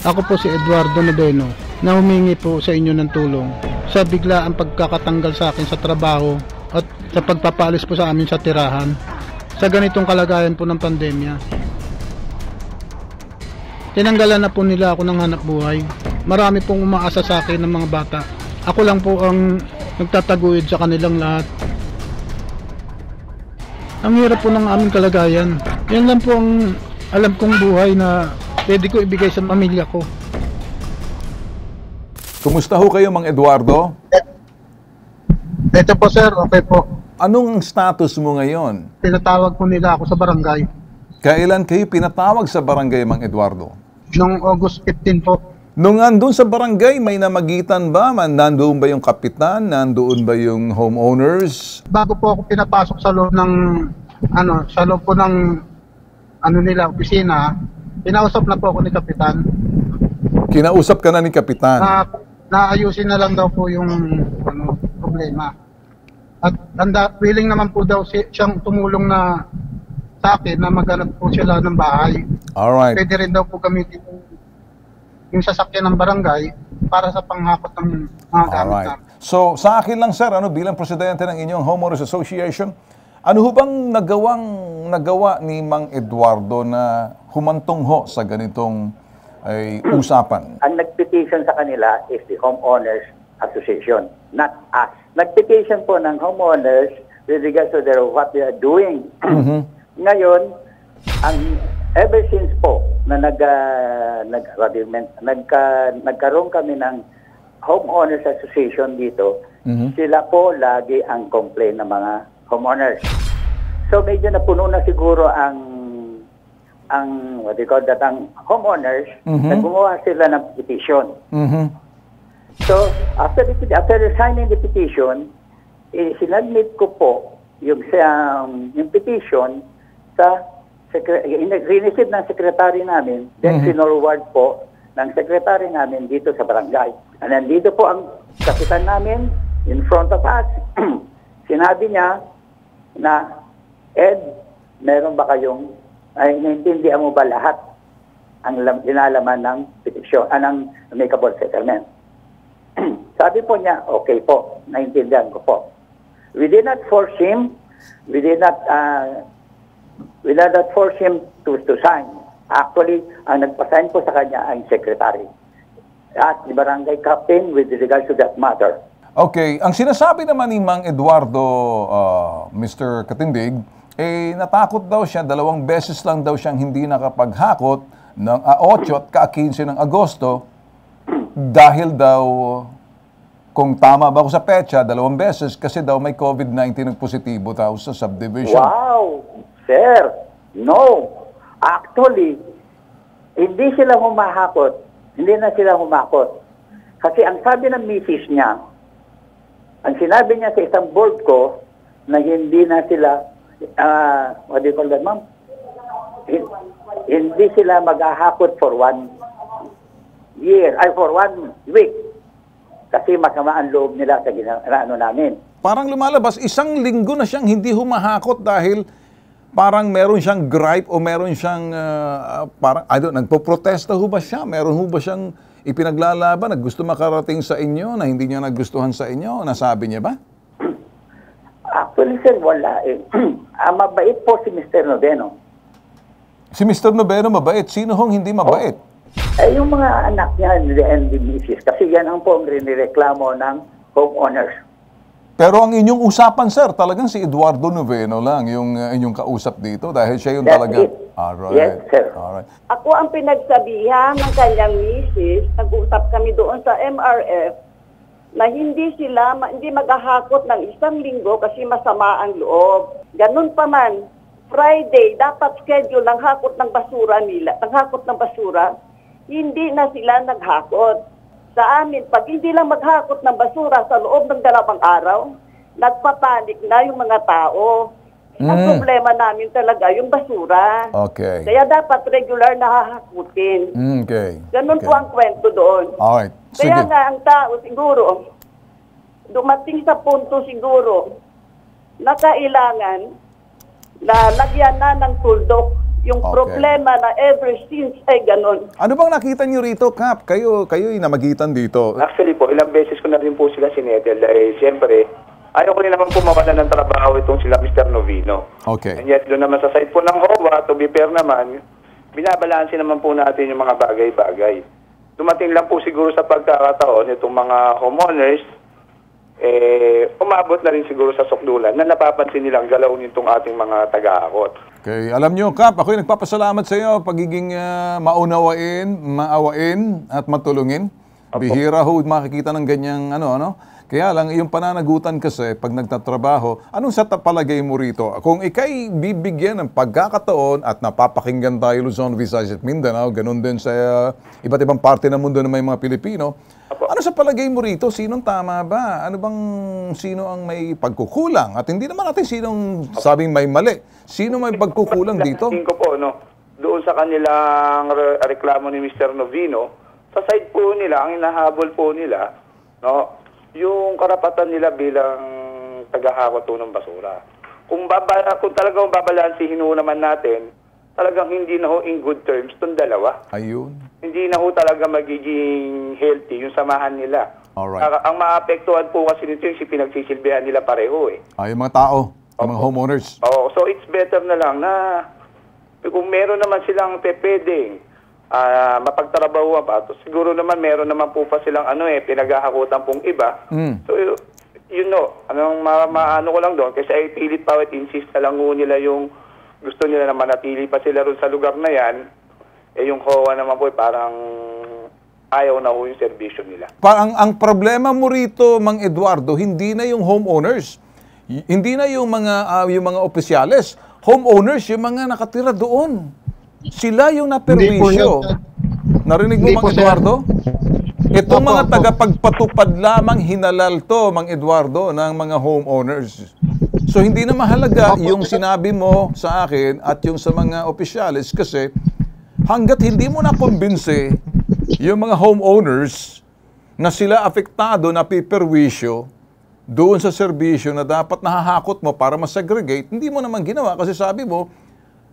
Ako po si Eduardo Nodeno na humingi po sa inyo ng tulong sa bigla ang pagkakatanggal sa akin sa trabaho at sa pagpapalis po sa amin sa tirahan sa ganitong kalagayan po ng pandemya. Tinanggalan na po nila ako ng hanap buhay. Marami pong umaasa sa akin ng mga bata. Ako lang po ang nagtataguyod sa kanilang lahat. Ang hirap po ng aming kalagayan. Yan lang po ang alam kong buhay na pwede ko ibigay sa pamilya ko. Kumusta ho kayo, Mang Eduardo? Ito po sir, okay po. Anong status mo ngayon? Tinatawag po nila ako sa barangay. Kailan kayo pinatawag sa barangay, Mang Eduardo? Noong August 15 po. Nung andun sa barangay, may namagitan ba? Man, nandoon ba yung kapitan? Nandoon ba yung homeowners? Bago po ako pinapasok sa loob ng ano, sa loob po ng ano nila, opisina, pinausap na po ako ni Kapitan Kinausap ka na ni kapitan. na naayusin na lang daw po yung ano, problema. At handa, willing naman po daw si, siyang tumulong na sa akin na maghanap po sila ng bahay. Alright. Pwede rin daw po gamitin yung, yung sasakyan ng barangay para sa panghakot ng mga gamit namin. So, sa akin lang, sir, ano, bilang presidente ng inyong Homeowners Association, ano ho bang nagawang, nagawa ni Mang Eduardo na humantong ho sa ganitong ay, usapan? ang nagpetition sa kanila is the homeowners association, not us. Nagpetition po ng homeowners with regards to their, what they are doing. Ngayon, ang ever since po na nag, uh, nag nagka, nagkaroon kami ng homeowners association dito, sila po lagi ang complain ng mga homeowners. So medyo napuno na siguro ang ang what do you call that ang homeowners na gumawa sila ng petition. Mhm. So after the, after signing the petition, eh, sinadmit ko po yung um, yung petition sa receive ng secretary namin, then sinorward po ng secretary namin dito sa barangay. And nandito po ang kapitan namin in front of us. Sinabi niya na, Ed, meron ba kayong, ay, naintindihan mo ba lahat ang lam- linalaman ng petisyon, ah, ng amicable settlement? Sabi po niya, okay po, naintindihan ko po. We did not force him, we did not, uh, we did not force him to, to sign. Actually, ang nagpasign po sa kanya ay secretary at the barangay captain with regards to that matter. Okay, ang sinasabi naman ni Mang Eduardo, uh, Mr. Katindig, eh natakot daw siya, dalawang beses lang daw siyang hindi nakapaghakot ng uh, 8 at ka-15 ng Agosto dahil daw, kung tama ba ako sa petsa, dalawang beses kasi daw may COVID-19 ng positibo daw sa subdivision. Wow! Sir, no. Actually, hindi sila humahakot. Hindi na sila humakot. Kasi ang sabi ng misis niya, ang sinabi niya sa isang board ko, na hindi na sila, ah, what do you call that, ma'am? Hin- Hindi sila maghahakot for one year, ay for one week. Kasi masama ang loob nila sa gina- ano namin. Parang lumalabas, isang linggo na siyang hindi humahakot dahil parang meron siyang gripe o meron siyang, ah, parang, I don't, nagpo-protesta ho ba siya? Meron ho ba siyang ipinaglalaban na gusto makarating sa inyo na hindi niya nagustuhan sa inyo? Nasabi niya ba? Actually, sir, wala eh. ah, mabait po si Mr. Noveno. Si Mr. Noveno mabait. Sino hong hindi mabait? Eh, yung mga anak niya and the misis, kasi yan ang po ang rinireklamo ng homeowners. Pero ang inyong usapan, sir, talagang si Eduardo Noveno lang yung uh, inyong kausap dito dahil siya yung That's talaga... it. Alright. Yes, sir. Alright. Ako ang pinagsabihan ng kanyang misis, nag-usap kami doon sa MRF, na hindi sila, ma- hindi maghahakot ng isang linggo kasi masama ang loob. Ganun pa man, Friday, dapat schedule ng hakot ng basura nila, ng hakot ng basura, hindi na sila naghakot. Sa amin, pag hindi lang maghakot ng basura sa loob ng dalawang araw, nagpapanik na yung mga tao. Ang Mm. problema namin talaga yung basura. Okay. Kaya dapat regular na hahakutin. Mm, Okay. Ganun okay. po ang kwento doon. Alright. Sige. Kaya nga ang tao siguro, dumating sa punto siguro na kailangan na lagyan na ng tuldok Yung Okay. problema na ever since ay ganon. Ano bang nakita niyo rito, Kap? Kayo, kayo yung namagitan dito. Actually po, ilang beses ko na rin po sila sinettle dahil siyempre, ayaw ko rin naman po mawala ng trabaho itong sila Mr. Novino. Okay. And yet, doon naman sa side po ng HOA, to be fair naman, binabalansin naman po natin yung mga bagay-bagay. Dumating lang po siguro sa pagkakataon itong mga homeowners, eh, umabot na rin siguro sa sukdulan na napapansin nilang galaw nitong ating mga taga-akot. Okay, alam niyo, Kap, ako nagpapasalamat sa iyo pagiging ah, maunawain, maawain at matulungin. Bihira ho makikita ng ganyang ano ano. Kaya lang yung pananagutan kasi pag nagtatrabaho, anong sa palagay mo rito? Kung ikay bibigyan ng pagkakataon at napapakinggan tayo Luzon, Visayas at Mindanao, ganun din sa ah, iba't ibang parte ng mundo na may mga Pilipino, ano sa palagay mo rito? Sinong tama ba? Ano bang sino ang may pagkukulang? At hindi naman natin sinong sabing may mali. Sino may pagkukulang dito? Tingin ko po, no, doon sa kanilang re- reklamo ni Mr. Novino, sa side po nila, ang inahabol po nila, no, yung karapatan nila bilang tagahakot po ng basura. Kung, baba, kung talagang babalansihin ho naman natin, talagang hindi na ho in good terms itong dalawa. Ayun. Hindi na ho talaga magiging healthy yung samahan nila. Alright. Ang- Ang maapektuhan po kasi nito yung si pinagsisilbihan nila pareho eh. Ay, yung mga tao, yung mga homeowners. Oo, so it's better na lang na kung meron naman silang pepedeng ah mapagtrabahuan pa, to siguro naman meron naman po pa silang ano eh, pinaghahakutan pong iba. Mm. So, you know, anong ma- maano ko lang doon, kasi ay pilit pa at insist na lang nila yung gusto nila na manatili pa sila ron sa lugar na yan, eh yung COA naman po eh, parang ayaw na ho yung serbisyo nila. Parang ang problema mo rito, Mang Eduardo, hindi na yung homeowners. Hindi na yung mga ah, yung mga opisyales. Homeowners, yung mga nakatira doon. Sila yung naperwisyo. Narinig mo, Mang. Eduardo? Itong mga tagapagpatupad lamang hinalal to, Mang Eduardo, ng mga homeowners. So hindi na mahalaga yung sinabi mo sa akin at yung sa mga opisyalis kasi hanggat hindi mo na kumbinse yung mga homeowners na sila apektado na piperwisyo doon sa serbisyo na dapat nahahakot mo para masegregate, hindi mo naman ginawa kasi sabi mo,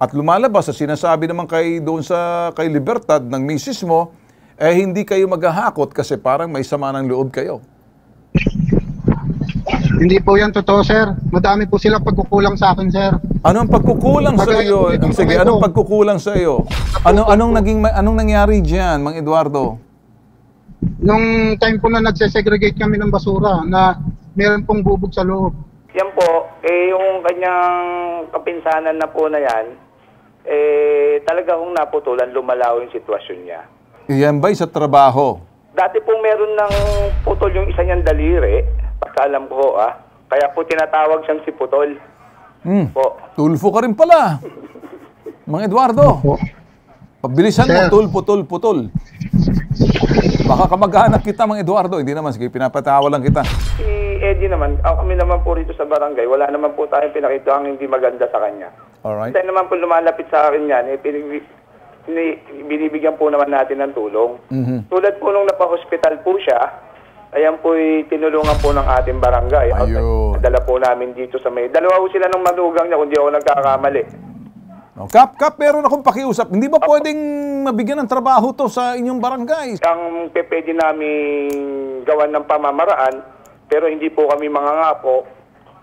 at lumalabas sa sinasabi naman kay doon sa kay Libertad ng misis mo, eh hindi kayo maghahakot kasi parang may sama ng loob kayo. Hindi po yan totoo, sir. Madami po sila pagkukulang sa akin, sir. Anong pagkukulang sa iyo? Sige, anong pagkukulang sa iyo? Ano anong naging anong nangyari diyan, Mang Eduardo? Nung time po na nagsesegregate kami ng basura na meron pong bubog sa loob. Yan po, eh yung kanyang kapinsanan na po na yan, eh talaga hong naputulan, lumalaw yung sitwasyon niya. Iyan ba'y sa trabaho? Dati pong meron ng putol yung isa niyang daliri, pagkalam ko ah. Kaya po tinatawag siyang si Putol. Hmm. Po. Tulfo ka rin pala. Mang Eduardo, Po. pabilisan mo, tulpo, tulpo, tul. Baka kamag-anak kita, Mang Eduardo. Hindi naman, sige, pinapatawa lang kita. Si Eddie naman, ah, kami naman po rito sa barangay, wala naman po tayong pinakita ang hindi maganda sa kanya. Alright. Tayo naman po lumalapit sa akin yan, eh, ni- binibigyan po naman natin ng tulong. Mhm. Tulad po nung napahospital po siya, ayan po tinulungan po ng ating barangay. Ayun. Dala po namin dito sa may... Dalawa po sila ng manugang niya, kung di ako nagkakamali. Oh, Kap, Kap, meron akong pakiusap. Hindi ba pwedeng mabigyan ng trabaho to sa inyong barangay? Ang pe- pwede namin gawan ng pamamaraan, pero hindi po kami mangangako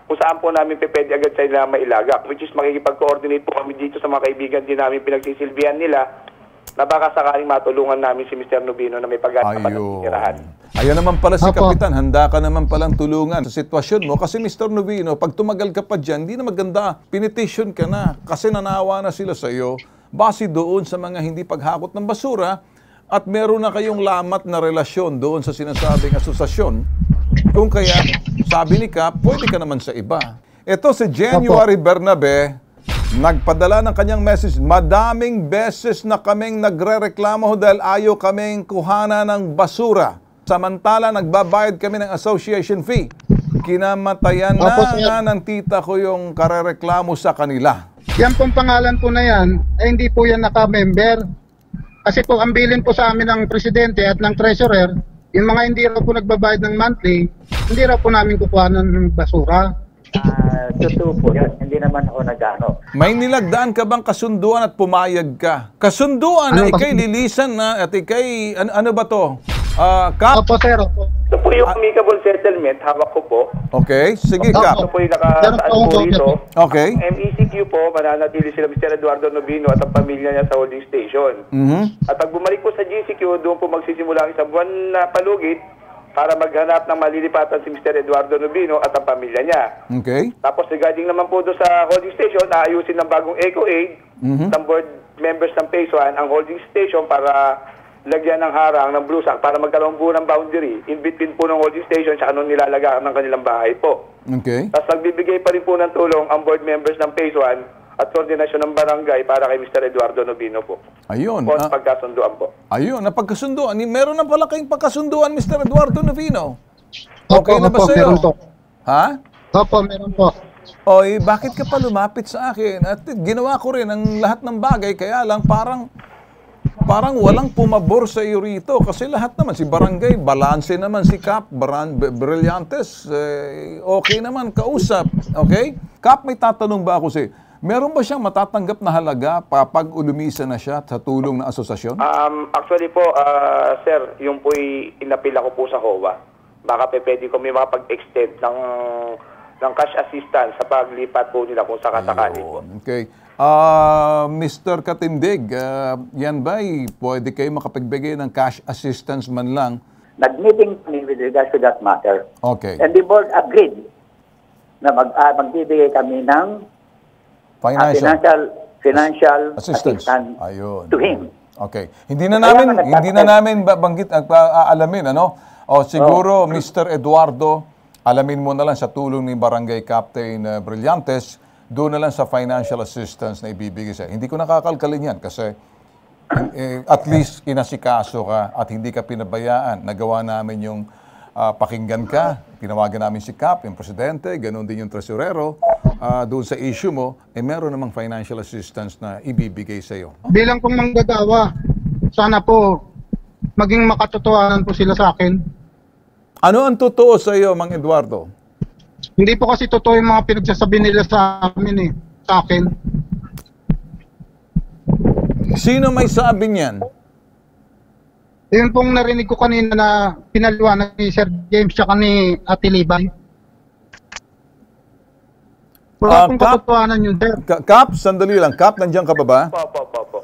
kung saan po namin pwede agad sila mailagak. Which is makikipag-coordinate po kami dito sa mga kaibigan din namin pinagsisilbihan nila na baka sakaling matulungan namin si Mr. Nubino na may paghanap pa ng Ayun. tirahan. Ayan naman pala si Apo. Kapitan, handa ka naman palang tulungan sa sitwasyon mo. Kasi Mr. Novino, pag tumagal ka pa dyan, hindi na maganda. Pinetition ka na kasi nanawa na sila sa iyo base doon sa mga hindi paghakot ng basura at meron na kayong lamat na relasyon doon sa sinasabing asosasyon. Kung kaya, sabi ni Kap, pwede ka naman sa iba. Ito si January Bernabe, nagpadala ng kanyang message. Madaming beses na kaming nagre-reklamo dahil ayaw kaming kuhana ng basura. Samantala, nagbabayad kami ng association fee. Kinamatayan na sir. nga ng tita ko yung karereklamo sa kanila. Yan pong pangalan po na yan, ay hindi po yan naka-member. Kasi po, ang bilin po sa amin ng presidente at ng treasurer, yung mga hindi po nagbabayad ng monthly, hindi raw po namin kukuha ng basura. Ah, totoo po yan. Hindi naman ako nag-ano. May nilagdaan ka bang kasunduan at pumayag ka? Kasunduan na Ano ikay lilisan na at ikay, ano, ano ba to? Ah, Kap? Opo, sir. Opo. Ito po yung amicable settlement, hawak ko po. Okay, sige Opo. Kap. Ito po yung nakasaad Meron po rito. Okay. Ang MECQ po, mananatili sila Mr. Eduardo Novino at ang pamilya niya sa holding station. Mhm. At pag bumalik po sa GCQ, doon po magsisimula ang isang buwan na palugit para maghanap ng malilipatan si Mr. Eduardo Novino at ang pamilya niya. Okay. Tapos regarding naman po doon sa holding station, aayusin ng bagong Eco Aid ng board members ng Phase 1 ang holding station para lagyan ng harang ng blue sack para magkaroon po ng boundary in between po ng holding station sa anong nilalagaan ng kanilang bahay po. Okay. Tapos nagbibigay pa rin po ng tulong ang board members ng Phase 1 at koordinasyon ng barangay para kay Mr. Eduardo Novino po. Ayun. Po ah, pagkasunduan po. ayun, napagkasunduan. Ni- Meron na pala kayong pagkasunduan, Mr. Eduardo Novino. Opo, Okay na ba opo, sa'yo? meron po. Ha? Opo, meron po. Oy, bakit ka pa lumapit sa akin? At ginawa ko rin ang lahat ng bagay, kaya lang parang parang walang pumabor sa iyo rito kasi lahat naman si barangay balanse naman si Cap Baran Brillantes eh, okay naman kausap okay Cap may tatanong ba ako si meron ba siyang matatanggap na halaga pa pag ulumisa na siya sa tulong ng asosasyon Um, actually po, ah, sir, yung po'y inapila ko po sa HOA. Baka pe, pwede ko may makapag-extend ng, ng cash assistance sa paglipat po nila kung sakasakali po. Okay. Ah, Mr. Katindig, ah, yan ba pwede kayo makapagbigay ng cash assistance man lang? Nag-meeting kami with regards to that matter. Okay. And the board agreed na mag, ah, magbibigay kami ng Financial financial, financial assistance. assistance Ayun. to him. Okay. Hindi na namin Kaya hindi na namin babanggit at aalamin ano. O siguro Mr. Eduardo, alamin mo na lang sa tulong ni Barangay Captain uh, Brillantes, doon na lang sa financial assistance na ibibigay sa. Hindi ko nakakalkalin yan kasi eh, at least inasikaso ka at hindi ka pinabayaan. Nagawa namin yung ah, pakinggan ka, tinawagan namin si Cap, yung presidente, ganun din yung tresurero. Ah, doon sa issue mo, eh meron namang financial assistance na ibibigay sa iyo. Bilang pong manggagawa, sana po maging makatotohanan po sila sa akin. Ano ang totoo sa iyo, Mang Eduardo? Hindi po kasi totoo yung mga pinagsasabi nila sa amin eh, sa akin. Sino may sabi niyan? Yun pong narinig ko kanina na pinaliwanag ni Sir James tsaka ni Ate Libay. Wala Ah, pong Kap? katotohanan yun, sir. Ka- Kap, sandali lang. Kap, nandiyan ka ba ba? Po, po, po, po.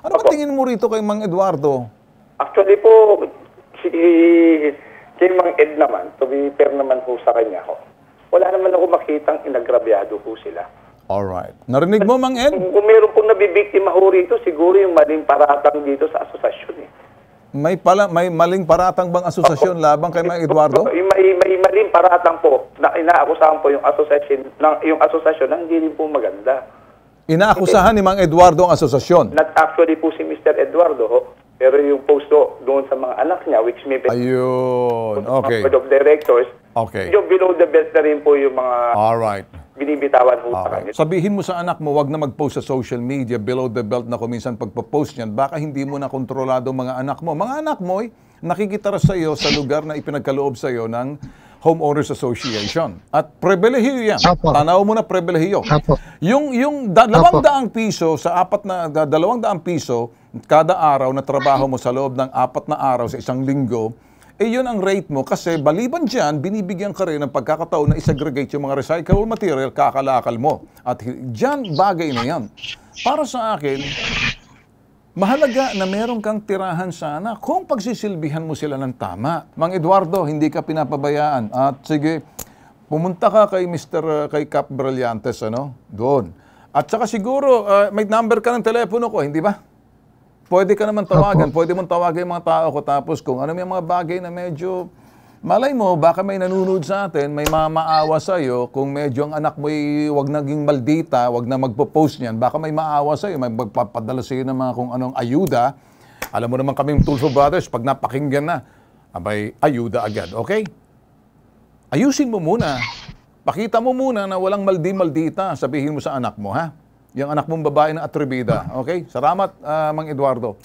Ano ba tingin mo rito kay Mang Eduardo? Actually po, si kay Mang Ed naman, to be fair naman po sa kanya ho, wala naman ako makitang inagrabyado po sila. Alright. Narinig mo, Mang Ed? Kung, kung meron pong nabibiktima ho rito, siguro yung maling paratang dito sa asosasyon eh. May, pala, may maling paratang bang asosasyon labang kay Mang Eduardo? May, may maling paratang po na inaakusahan po yung asosasyon, ng, yung asosasyon na hindi rin po maganda. Inaakusahan ni Mang Eduardo ang asosasyon. Not actually po si Mr. Eduardo ho, pero yung post ho, doon sa mga anak niya, which may be Ayun. Okay. board of directors, Okay. yung below the belt na rin po yung mga Alright. binibitawan ho sa Okay. kanya. Sabihin mo sa anak mo, wag na mag-post sa social media, below the belt na kuminsan pagpo-post niyan, baka hindi mo na kontrolado mga anak mo. Mga anak mo, eh, nakikitara sa iyo sa lugar na ipinagkaloob sa iyo ng Homeowners Association. At pribilehiyo yan. Apo. Tanaw mo na pribilehiyo. Apo. Yung, yung dalawang Apo. daang piso sa apat na, da- dalawang daang piso kada araw na trabaho mo sa loob ng apat na araw sa isang linggo, eh yun ang rate mo kasi baliban dyan, binibigyan ka rin ng pagkakataon na isegregate yung mga recyclable material, kakalakal mo. At dyan, bagay na yan. Para sa akin, mahalaga na meron kang tirahan sana kung pagsisilbihan mo sila ng tama. Mang Eduardo, hindi ka pinapabayaan. At sige, pumunta ka kay Mr. uh, kay Cap Brillantes, ano? Doon. At saka siguro, uh, may number ka ng telepono ko, hindi ba? Pwede ka naman tawagan. Pwede mong tawagan yung mga tao ko. Tapos kung ano may mga bagay na medyo... Malay mo, baka may nanonood sa atin, may mamaawa sa iyo kung medyo ang anak mo ay wag naging maldita, wag na magpo-post niyan. Baka may maawa sa iyo, may magpapadala sa iyo ng mga kung anong ayuda. Alam mo naman kaming Tulfo Brothers, pag napakinggan na, abay, ayuda agad, okay? Ayusin mo muna. Pakita mo muna na walang maldi-maldita. Sabihin mo sa anak mo, ha? Yung anak mong babae na atribida. Okay? Salamat, ah, Mang Eduardo.